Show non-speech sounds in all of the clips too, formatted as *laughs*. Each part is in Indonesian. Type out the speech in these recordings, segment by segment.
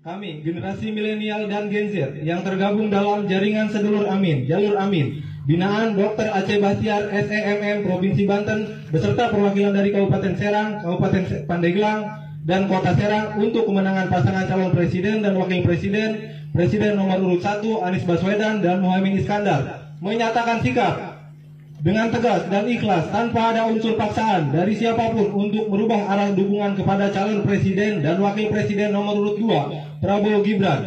Kami, generasi milenial dan Gen Z yang tergabung dalam jaringan sedulur Amin, Jalur Amin, binaan Dr. Aceh Bahtiar SEMM Provinsi Banten beserta perwakilan dari Kabupaten Serang, Kabupaten Pandeglang, dan Kota Serang untuk kemenangan pasangan calon presiden dan wakil presiden, presiden nomor urut 1 Anies Baswedan dan Muhammad Iskandar menyatakan sikap dengan tegas dan ikhlas tanpa ada unsur paksaan dari siapa pun untuk merubah arah dukungan kepada calon presiden dan wakil presiden nomor urut 2 Prabowo Gibran.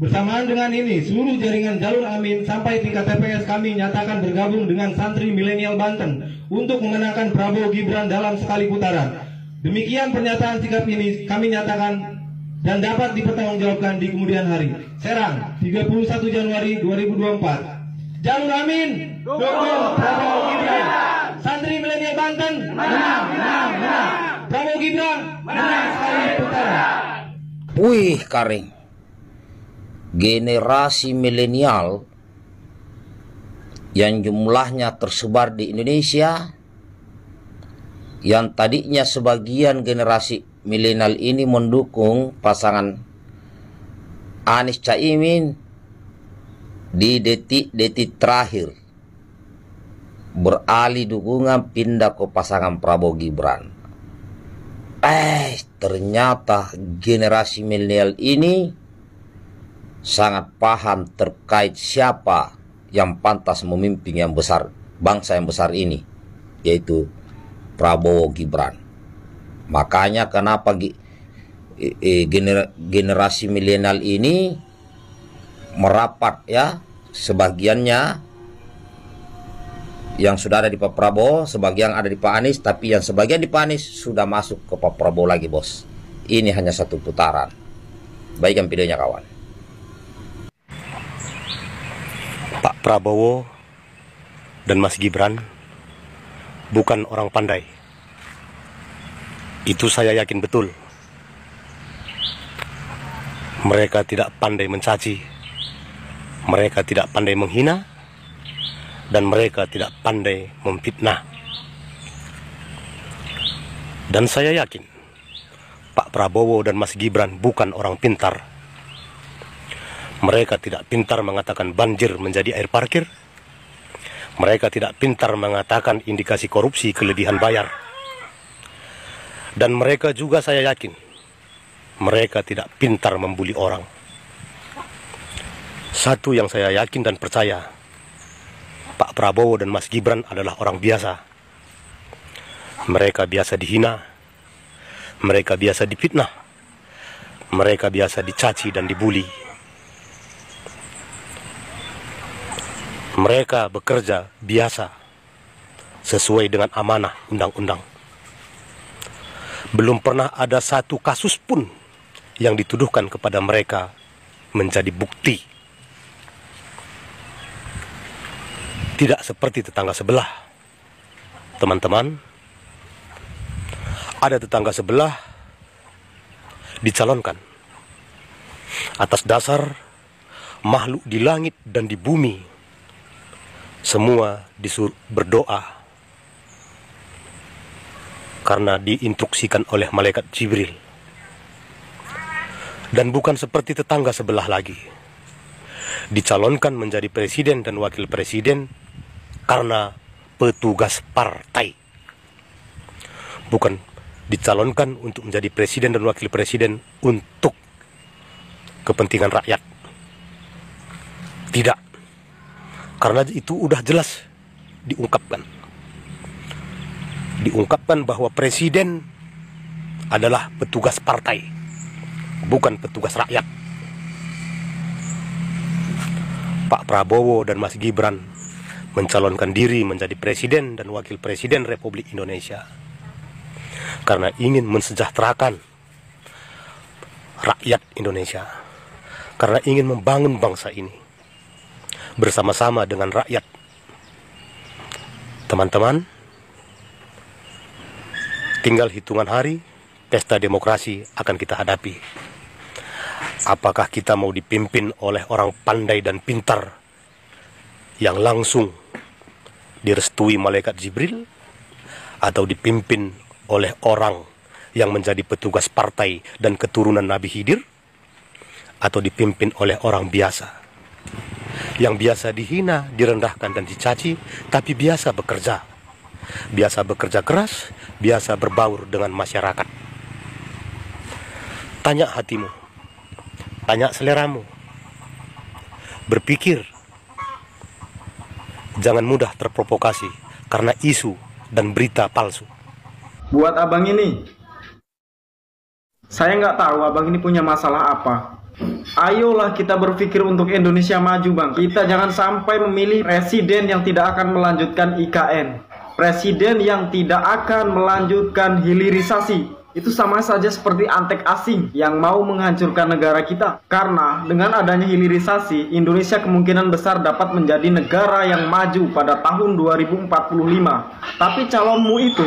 Bersamaan dengan ini, seluruh jaringan jalur Amin sampai tingkat TPS kami nyatakan bergabung dengan santri milenial Banten untuk memenangkan Prabowo Gibran dalam sekali putaran. Demikian pernyataan sikap ini kami nyatakan dan dapat dipertanggungjawabkan di kemudian hari. Serang, 31 Januari 2024. Jalur Amin, dukung Prabowo Gibran. Santri milenial Banten, menang, menang, menang. Prabowo Gibran, menang sekali putaran. Wih, Karing. Generasi milenial yang jumlahnya tersebar di Indonesia yang tadinya sebagian generasi milenial ini mendukung pasangan Anies Caimin di detik-detik terakhir beralih dukungan pindah ke pasangan Prabowo Gibran. Eh, ternyata generasi milenial ini sangat paham terkait siapa yang pantas memimpin yang besar bangsa yang besar ini, yaitu Prabowo Gibran. Makanya kenapa generasi milenial ini merapat ya sebagiannya yang sudah ada di Pak Prabowo, sebagian ada di Pak Anies, tapi yang sebagian di Pak Anies sudah masuk ke Pak Prabowo lagi bos. Ini hanya satu putaran. Baikkan videonya kawan. Pak Prabowo dan Mas Gibran bukan orang pandai. Itu saya yakin betul. Mereka tidak pandai mencaci, mereka tidak pandai menghina, dan mereka tidak pandai memfitnah. Dan saya yakin Pak Prabowo dan Mas Gibran bukan orang pintar. Mereka tidak pintar mengatakan banjir menjadi air parkir. Mereka tidak pintar mengatakan indikasi korupsi kelebihan bayar. Dan mereka juga saya yakin mereka tidak pintar membuli orang. Satu yang saya yakin dan percaya, Pak Prabowo dan Mas Gibran adalah orang biasa. Mereka biasa dihina, mereka biasa dipitnah, mereka biasa dicaci dan dibuli. Mereka bekerja biasa sesuai dengan amanah undang-undang. Belum pernah ada satu kasus pun yang dituduhkan kepada mereka menjadi bukti. Tidak seperti tetangga sebelah. Teman-teman, ada tetangga sebelah dicalonkan atas dasar makhluk di langit dan di bumi. Semua disuruh berdoa karena diinstruksikan oleh malaikat Jibril. Dan bukan seperti tetangga sebelah lagi. Dicalonkan menjadi presiden dan wakil presiden karena petugas partai bukan dicalonkan untuk menjadi presiden dan wakil presiden untuk kepentingan rakyat. Tidak. Karena itu udah jelas diungkapkan. Diungkapkan bahwa presiden adalah petugas partai, bukan petugas rakyat. Pak Prabowo dan Mas Gibran mencalonkan diri menjadi presiden dan wakil presiden Republik Indonesia karena ingin mensejahterakan rakyat Indonesia, karena ingin membangun bangsa ini bersama-sama dengan rakyat. Teman-teman, tinggal hitungan hari, pesta demokrasi akan kita hadapi. Apakah kita mau dipimpin oleh orang pandai dan pintar yang langsung direstui malaikat Jibril atau dipimpin oleh orang yang menjadi petugas partai dan keturunan Nabi Hidir atau dipimpin oleh orang biasa. Yang biasa dihina, direndahkan dan dicaci, tapi biasa bekerja. Biasa bekerja keras, biasa berbaur dengan masyarakat. Tanya hatimu, tanya seleramu, berpikir. Jangan mudah terprovokasi karena isu dan berita palsu. Buat abang ini, saya nggak tahu abang ini punya masalah apa. Ayolah kita berpikir untuk Indonesia maju bang. Kita jangan sampai memilih presiden yang tidak akan melanjutkan IKN. Presiden yang tidak akan melanjutkan hilirisasi. Itu sama saja seperti antek asing yang mau menghancurkan negara kita. Karena dengan adanya hilirisasi, Indonesia kemungkinan besar dapat menjadi negara yang maju pada tahun 2045. Tapi calonmu itu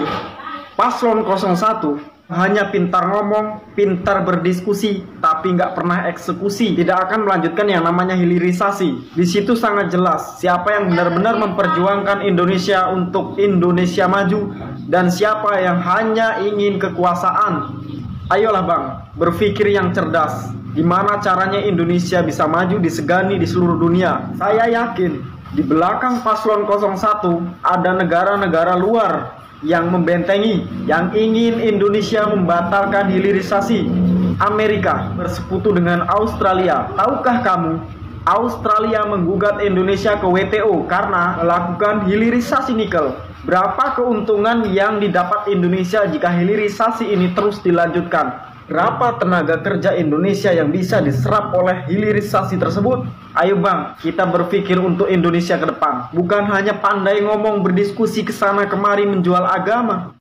Paslon 01 hanya pintar ngomong, pintar berdiskusi, tapi nggak pernah eksekusi. Tidak akan melanjutkan yang namanya hilirisasi. Di situ sangat jelas siapa yang benar-benar memperjuangkan Indonesia untuk Indonesia maju dan siapa yang hanya ingin kekuasaan. Ayolah bang, berpikir yang cerdas. Gimana caranya Indonesia bisa maju disegani di seluruh dunia? Saya yakin di belakang paslon 01 ada negara-negara luar yang membentengi, yang ingin Indonesia membatalkan hilirisasi. Amerika bersekutu dengan Australia. Tahukah kamu, Australia menggugat Indonesia ke WTO karena melakukan hilirisasi nikel. Berapa keuntungan yang didapat Indonesia jika hilirisasi ini terus dilanjutkan? Berapa tenaga kerja Indonesia yang bisa diserap oleh hilirisasi tersebut? Ayo bang, kita berpikir untuk Indonesia ke depan. Bukan hanya pandai ngomong berdiskusi ke sana kemari menjual agama.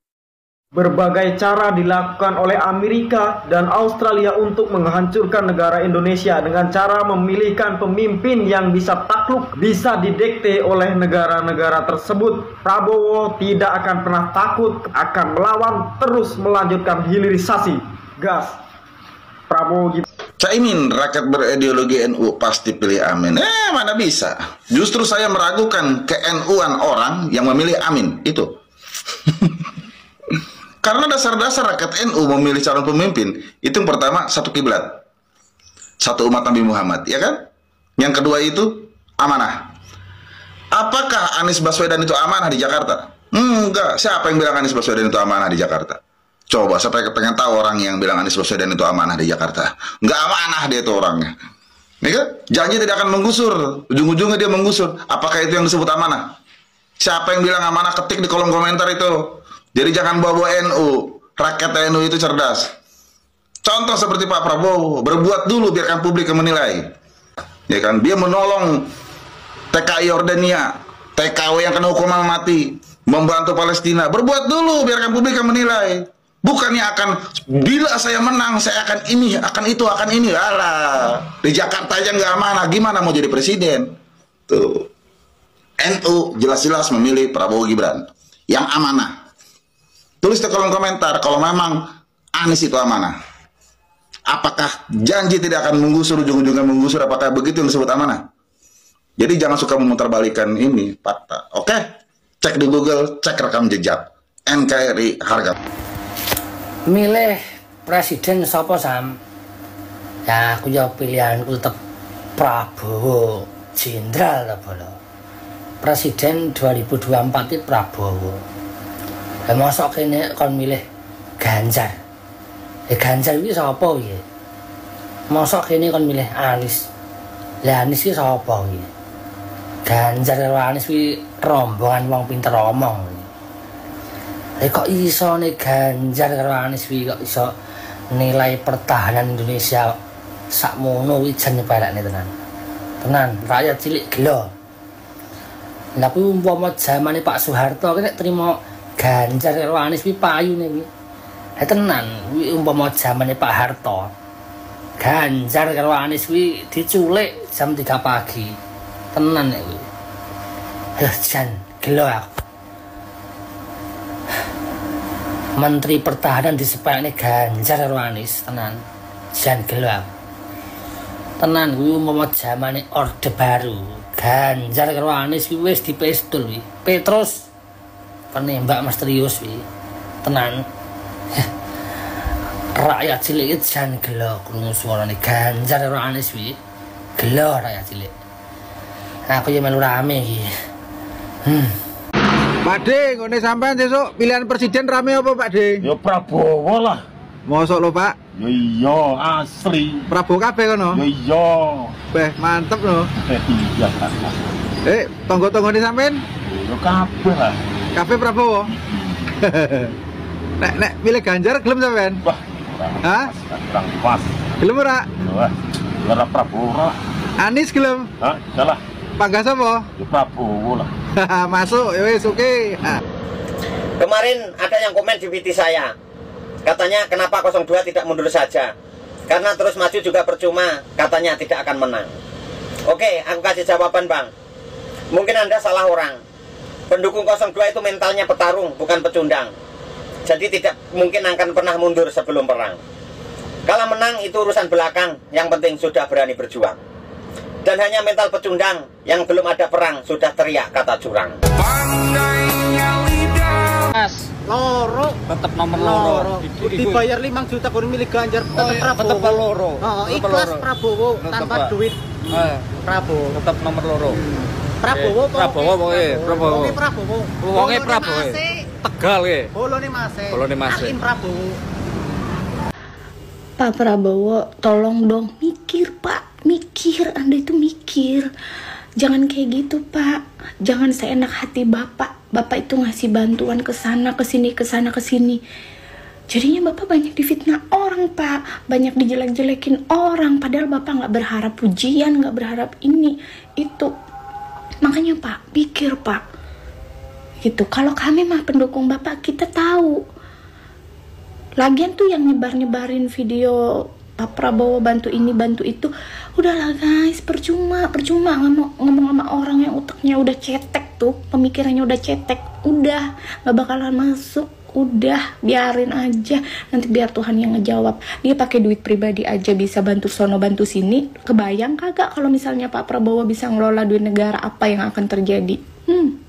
Berbagai cara dilakukan oleh Amerika dan Australia untuk menghancurkan negara Indonesia dengan cara memilihkan pemimpin yang bisa takluk, bisa didekte oleh negara-negara tersebut. Prabowo tidak akan pernah takut, akan melawan, terus melanjutkan hilirisasi gas Prabowo gitu. Caimin rakyat berideologi NU pasti pilih Amin. Eh mana bisa? Justru saya meragukan ke NU-an orang yang memilih Amin itu. *laughs* Karena dasar-dasar rakyat NU memilih calon pemimpin itu yang pertama satu kiblat, satu umat Nabi Muhammad, ya kan? Yang kedua itu amanah. Apakah Anies Baswedan itu amanah di Jakarta? Hmm, enggak. Siapa yang bilang Anies Baswedan itu amanah di Jakarta? Coba saya pengen tahu orang yang bilang Anies Baswedan itu amanah di Jakarta. Nggak amanah dia itu orangnya. Nih kan? Janji tidak akan menggusur. Ujung-ujungnya dia menggusur. Apakah itu yang disebut amanah? Siapa yang bilang amanah ketik di kolom komentar itu. Jadi jangan bawa-bawa NU. Rakyat NU itu cerdas. Contoh seperti Pak Prabowo. Berbuat dulu biarkan publik yang menilai. Ya kan? Dia menolong TKI Yordania. TKW yang kena hukuman mati. Membantu Palestina. Berbuat dulu biarkan publik yang menilai. Bukannya akan bila saya menang saya akan ini, akan itu, akan ini. Alah, di Jakarta aja nggak amanah, gimana mau jadi presiden? Tuh. NU jelas-jelas memilih Prabowo Gibran yang amanah. Tulis di kolom komentar kalau memang Anies itu amanah. Apakah janji tidak akan menggusur ujung-ujungnya menggusur? Apakah begitu yang disebut amanah? Jadi jangan suka memutarbalikan ini fakta. Oke, cek di Google, cek rekam jejak NKRI harga milih presiden sapa Sam? Ya aku jawab pilihanku tetap Prabowo Jenderal apa Presiden 2024 itu Prabowo. Ya masuk kene kon milih Ganjar. Ya Ganjar itu sapa ya masuk kene kon milih Anies. Lah Anies itu sapa ya Ganjar karo Anies itu rombongan wong pinter omong Eh kok iso nih Ganjar karo Anies wi kok iso nilai pertahanan Indonesia sakmono wi jan nyebarakne tenan. Tenan, rakyat cilik gelo. Kuwi umpama zamane Pak Soeharto nek terima Ganjar karo Anies payu wi. Eh tenan, wi umpama zamane Pak Harto. Ganjar karo Anies wi diculik jam 3 pagi. Tenan nek wi. Eh jan gelo aku. Menteri Pertahanan di ini Ganjar karo tenan. Jan gelap. Tenan kuwi umpama zamane Orde Baru. Ganjar karo Anies kuwi wis dipestul. Petrus penembak misterius kuwi. Tenan. *laughs* rakyat cilik itu jan gelo krungu suarane Ganjar karo Anies wi. Rakyat cilik. Aku ya melu. Hmm. Pak De, ngene sampean sesuk pilihan presiden rame apa Pak De? Ya Prabowo lah. Mosok lho Pak, Ya iya asli. Prabowo kabeh kono. Ya iya. Beh, mantep lho. Iya. Eh, tonggo-tonggone sampean Ya kabeh lah. kabeh Prabowo. *laughs* nek nek milih Ganjar gelem sampean? Wah, kurang Hah? pas, kurang pas. Gelem ora? Wah, ora Prabowo lah. Anis gelem? Hah, salah. Panggas apa? Ya Prabowo lah. *laughs* Masuk, ya wis oke. Kemarin ada yang komen di VT saya. Katanya kenapa 02 tidak mundur saja? Karena terus maju juga percuma, katanya tidak akan menang. Oke, aku kasih jawaban bang. Mungkin Anda salah orang. Pendukung 02 itu mentalnya petarung, bukan pecundang. Jadi tidak mungkin akan pernah mundur sebelum perang. Kalau menang itu urusan belakang, yang penting sudah berani berjuang. Dan hanya mental pecundang yang belum ada perang sudah teriak kata curang. loro tetap nomor loro. loro dibayar 5 juta kur milih Ganjar tetep tetep Prabowo loro. Heeh, Tetep ikhlas loro. Prabowo Tetep, tanpa Pak. duit Eh, Prabowo tetap nomor loro. Prabowo Eh, Prabowo pokoknya, Prabowo. Wonge Prabowo Wonge Prabowo. Mase, Tegal ke. Bolone Mase Bolone Mase. Hakim Prabowo Pak Prabowo, tolong dong mikir Pak, mikir, Anda itu mikir. Jangan kayak gitu Pak, jangan seenak hati Bapak. Bapak itu ngasih bantuan ke sana, ke sini, ke sana, ke sini. Jadinya Bapak banyak difitnah orang Pak, banyak dijelek-jelekin orang. Padahal Bapak nggak berharap pujian, nggak berharap ini, itu. Makanya Pak, pikir Pak. Gitu, kalau kami mah pendukung Bapak, kita tahu Lagian tuh yang nyebar-nyebarin video Pak Prabowo bantu ini bantu itu. Udahlah guys percuma percuma ngomong ngomong sama orang yang otaknya udah cetek tuh pemikirannya udah cetek. Udah nggak bakalan masuk. Udah biarin aja. Nanti biar Tuhan yang ngejawab. Dia pakai duit pribadi aja bisa bantu sono bantu sini. Kebayang kagak kalau misalnya Pak Prabowo bisa ngelola duit negara apa yang akan terjadi? Hmm